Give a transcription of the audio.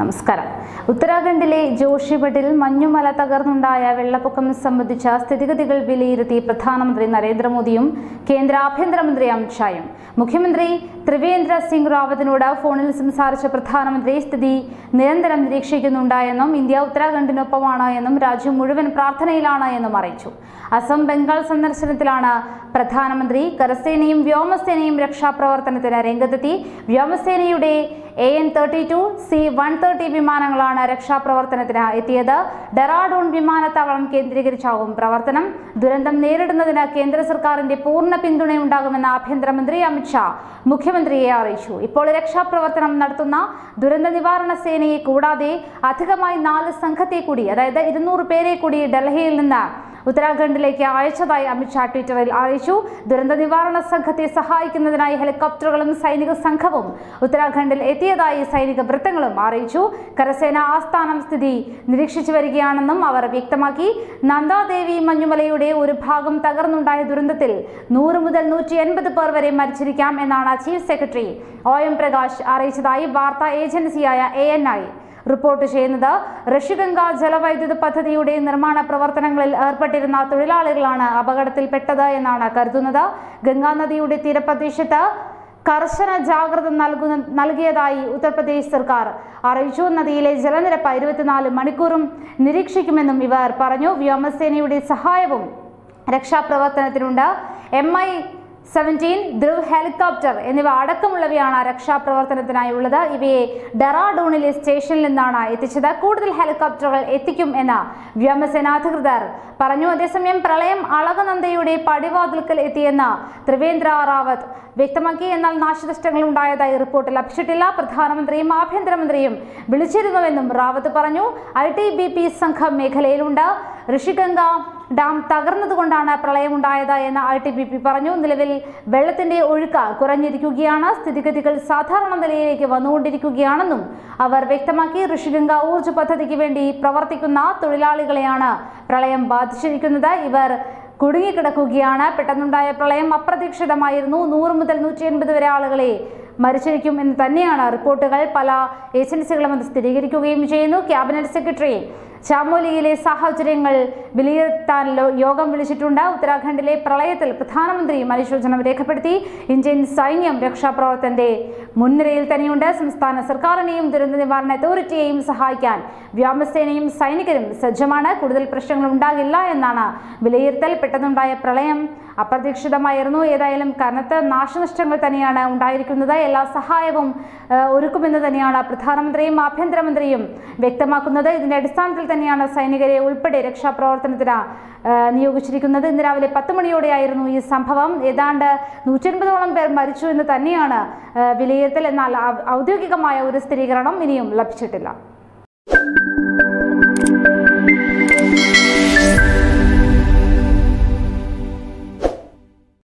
നമസ്കാരം. ഉത്തരാഖണ്ഡിലെ ജോഷിപട്ടിൽ മഞ്ഞുമല തകർന്നുണ്ടായ വെള്ളപ്പൊക്കം സംബന്ധിച്ച സ്ഥിതിഗതികൾ വിലയിരുത്തി പ്രധാനമന്ത്രി നരേന്ദ്രമോദിയും കേന്ദ്ര ആഭ്യന്തരമന്ത്രി അമിത്ഷായും. മുഖ്യമന്ത്രി ത്രിവേന്ദ്ര സിംഗ് റാവത്തിനോട് ഫോണിൽ സംസാരിച്ച പ്രധാനമന്ത്രി സ്ഥിതി നിരന്തരം നിരീക്ഷിക്കുന്നുണ്ടായെന്നും ഇന്ത്യ ഉത്തരാഖണ്ഡിനൊപ്പമാണ് എന്നും രാജ്യം മുഴുവൻ പ്രാർത്ഥനയിലാണ് എന്നും അറിയിച്ചു. അസം ബംഗാൾ സന്ദർശനത്തിലാണ് പ്രധാനമന്ത്രി കരസേനയും വ്യോമസേനയും രക്ഷാപ്രവർത്തനത്തിന് രംഗത്തെത്തി. വ്യോമസേനയുടെ A N thirty two C one thirty വിമാനങ്ങളാണ് രക്ഷാപ്രവർത്തനത്തിന് എത്തിയത്. ഡെറാഡൂൺ വിമാനത്താവളം കേന്ദ്രീകരിച്ചാകും പ്രവർത്തനം. ദുരന്തം നേരിടുന്നതിന് കേന്ദ്ര സർക്കാരിന്റെ പൂർണ പിന്തുണയുണ്ടാകുമെന്ന് ആഭ്യന്തരമന്ത്രി അമിത്ഷാ മുഖ്യമന്ത്രിയെ അറിയിച്ചു. ഇപ്പോൾ രക്ഷാപ്രവർത്തനം നടത്തുന്ന ദുരന്ത നിവാരണ സേനയെ കൂടാതെ അധികമായി നാല് സംഘത്തെ കൂടി അതായത് ഇരുന്നൂറ് പേരെ കൂടി ഡൽഹിയിൽ നിന്ന് ഉത്തരാഖണ്ഡിലേക്ക് അയച്ചതായി അമിത്ഷാ ട്വിറ്ററിൽ അറിയിച്ചു. ദുരന്ത നിവാരണ സംഘത്തെ സഹായിക്കുന്നതിനായി ഹെലികോപ്റ്ററുകളും സൈനിക സംഘവും ഉത്തരാഖണ്ഡിൽ എത്തിയതായി സൈനിക വൃത്തങ്ങളും അറിയിച്ചു. കരസേന ആസ്ഥാനം സ്ഥിതി നിരീക്ഷിച്ചു വരികയാണെന്നും അവർ വ്യക്തമാക്കി. നന്ദാദേവി മഞ്ഞുമലയുടെ ഒരു ഭാഗം തകർന്നുണ്ടായ ദുരന്തത്തിൽ നൂറ് മുതൽ നൂറ്റി എൺപത് പേർ വരെ മരിച്ചിരിക്കാം എന്നാണ് chief secretary O M Prakash അറിയിച്ചതായി വാർത്താ ഏജൻസിയായ എ എൻ ഐ. റിപ്പോർട്ട് ചെയ്യുന്നത്. ഋഷിഗംഗ ജലവൈദ്യുത പദ്ധതിയുടെ നിർമ്മാണ പ്രവർത്തനങ്ങളിൽ ഏർപ്പെട്ടിരുന്ന തൊഴിലാളികളാണ് അപകടത്തിൽപ്പെട്ടത് എന്നാണ് കരുതുന്നത്. ഗംഗാനദിയുടെ തീരപ്രദേശത്ത് കർശന ജാഗ്രത നൽകുന്ന നൽകിയതായി ഉത്തർപ്രദേശ് സർക്കാർ അറിയിച്ചു. നദിയിലെ ജലനിരപ്പ് ഇരുപത്തിനാല് മണിക്കൂറും നിരീക്ഷിക്കുമെന്നും ഇവർ പറഞ്ഞു. വ്യോമസേനയുടെ സഹായവും രക്ഷാപ്രവർത്തനത്തിനുണ്ട്. M I seventeen Dhruv helicopter എന്നിവ അടക്കമുള്ളവയാണ് രക്ഷാപ്രവർത്തനത്തിനായുള്ളത്. ഇവയെ ഡെറാഡൂണിലെ സ്റ്റേഷനിൽ നിന്നാണ് എത്തിച്ചത്. കൂടുതൽ ഹെലികോപ്റ്ററുകൾ എത്തിക്കും എന്ന് വ്യോമസേനാധികൃതർ പറഞ്ഞു. അതേസമയം പ്രളയം അളകനന്ദയുടെ പടിവാതിൽക്കൽ എത്തിയെന്ന് ത്രിവേന്ദ്ര റാവത്ത് വ്യക്തമാക്കി. എന്നാൽ നാശനഷ്ടങ്ങൾ ഉണ്ടായതായി റിപ്പോർട്ട് ലഭിച്ചിട്ടില്ല. പ്രധാനമന്ത്രിയും ആഭ്യന്തരമന്ത്രിയും വിളിച്ചിരുന്നുവെന്നും റാവത്ത് പറഞ്ഞു. ഐ സംഘം മേഖലയിലുണ്ട്. ഋഷിഗംഗ ഡാം തകർന്നതുകൊണ്ടാണ് പ്രളയമുണ്ടായത് എന്ന് ഐ ടി ബി പി പറഞ്ഞു. നിലവിൽ വെള്ളത്തിന്റെ ഒഴുക്ക് കുറഞ്ഞിരിക്കുകയാണ്. സ്ഥിതിഗതികൾ സാധാരണ നിലയിലേക്ക് വന്നുകൊണ്ടിരിക്കുകയാണെന്നും അവർ വ്യക്തമാക്കി. ഋഷിഗംഗ ഊർജ പദ്ധതിക്ക് വേണ്ടി പ്രവർത്തിക്കുന്ന തൊഴിലാളികളെയാണ് പ്രളയം ബാധിച്ചിരിക്കുന്നത്. ഇവർ കുടുങ്ങിക്കിടക്കുകയാണ്. പെട്ടെന്നുണ്ടായ പ്രളയം അപ്രതീക്ഷിതമായിരുന്നു. നൂറ് മുതൽ നൂറ്റി എൺപത് വരെ ആളുകളെ മരിച്ചിരിക്കും എന്ന് തന്നെയാണ് റിപ്പോർട്ടുകൾ. പല ഏജൻസികളും അത് സ്ഥിരീകരിക്കുകയും ചെയ്യുന്നു. ക്യാബിനറ്റ് സെക്രട്ടറി ചാമോലിയിലെ സാഹചര്യങ്ങൾ വിലയിരുത്താൻ യോഗം വിളിച്ചിട്ടുണ്ട്. ഉത്തരാഖണ്ഡിലെ പ്രളയത്തിൽ പ്രധാനമന്ത്രി അനുശോചനം രേഖപ്പെടുത്തി. ഇന്ത്യൻ സൈന്യം രക്ഷാപ്രവർത്തനത്തിന്റെ മുൻനിരയിൽ തന്നെയുണ്ട്. സംസ്ഥാന സർക്കാരിനെയും ദുരന്ത നിവാരണ അതോറിറ്റിയെയും സഹായിക്കാൻ വ്യോമസേനയും സൈനികരും സജ്ജമാണ്. കൂടുതൽ പ്രശ്നങ്ങൾ ഉണ്ടാകില്ല എന്നാണ് വിലയിരുത്തൽ. പെട്ടെന്നുണ്ടായ പ്രളയം അപ്രതീക്ഷിതമായിരുന്നു. ഏതായാലും കനത്ത നാശനഷ്ടങ്ങൾ തന്നെയാണ് ഉണ്ടായിരിക്കുന്നത്. എല്ലാ സഹായവും ഒരുക്കുമെന്ന് തന്നെയാണ് പ്രധാനമന്ത്രിയും ആഭ്യന്തരമന്ത്രിയും വ്യക്തമാക്കുന്നത്. ഇതിന്റെ അടിസ്ഥാനത്തിൽ തന്നെയാണ് സൈനികരെ ഉൾപ്പെടെ രക്ഷാപ്രവർത്തനത്തിന് നിയോഗിച്ചിരിക്കുന്നത്. ഇന്ന് രാവിലെ പത്ത് മണിയോടെയായിരുന്നു ഈ സംഭവം. ഏതാണ്ട് നൂറ്റൻപതോളം പേർ മരിച്ചു എന്ന് തന്നെയാണ് വിലയിരുത്തൽ. എന്നാൽ ഔദ്യോഗികമായ ഒരു സ്ഥിരീകരണം ഇനിയും ലഭിച്ചിട്ടില്ല.